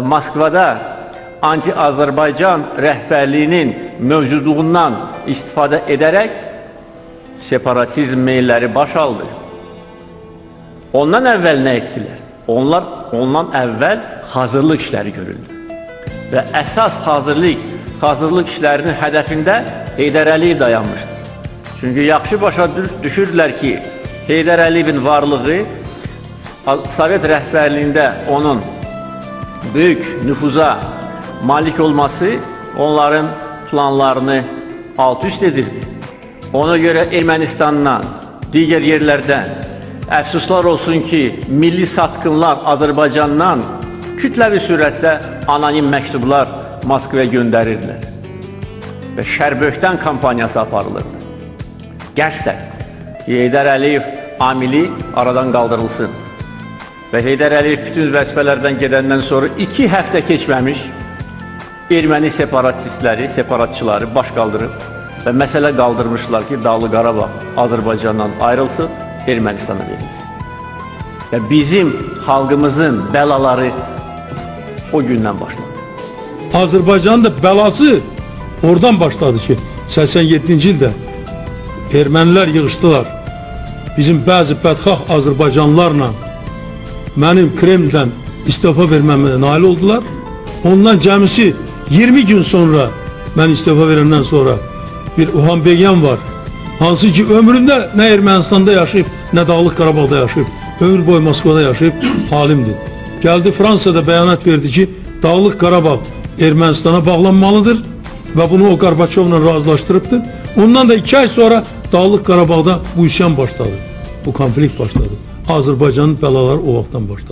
Moskvada anti-Azərbaycan rəhbərliyinin mövcudluğundan istifadə edərək separatizm meyilləri baş aldı. Ondan əvvəl nə etdilər? Onlar ondan əvvəl hazırlıq işləri görüldü. Və əsas hazırlıq, hazırlıq işlərinin hədəfində Heydər Əliyev dayanmışdı. Çünki yaxşı başa düşürdülər ki, Heydər Əliyevin varlığı Sovet rəhbərliyində onun böyük nüfuza malik olması onların planlarını alt-üst edirdi. Ona görə Ermənistandan, digər yerlərdən əfsuslar olsun ki, milli satqınlar Azərbaycandan kütləvi sürətdə anonim məktublar Moskvaya göndərirdilər və şərböhtən kampaniyası aparılırdı. Qəsdən Heydər Əliyev amili aradan qaldırılsın və Heydər Əliyev bütün vəzifələrdən gedəndən sonra iki həftə keçməmiş erməni separatistləri, separatçıları baş qaldırıb və məsələ qaldırmışlar ki, Dağlı Qarabağ Azərbaycandan ayrılsın, Ermənistana verilsin. Və bizim xalqımızın bəlaları o gündən başladı. Azərbaycanın da bəlası oradan başladı ki, 87-ci ildə ermənilər yığışdılar. Bizim bəzi bədxax Azərbaycanlılarla benim Kremlin'den istifa vermeme nail oldular. Ondan cemisi 20 gün sonra ben istifa verenden sonra bir Uhan Beyan var. Hansı ki ömründe ne Ermenistan'da yaşayıp ne Dağlık Karabağ'da yaşayıp ömür boyu Moskova'da yaşayıp halimdi. Geldi Fransa'da beyanat verdi ki Dağlık Karabağ Ermenistan'a bağlanmalıdır ve bunu o Gorbaçov'la razılaştırıptı. Ondan da iki ay sonra Dağlık Karabağ'da bu isyan başladı. Bu konflikt başladı. Azərbaycanın bəlaları o vaxtdan başladı.